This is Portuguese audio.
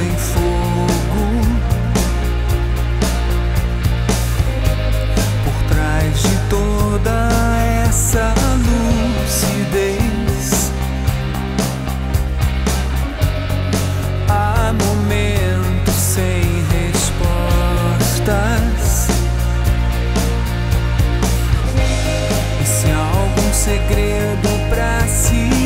em fogo. Por trás de toda essa lucidez, há momentos sem respostas. E se há algum segredo pra se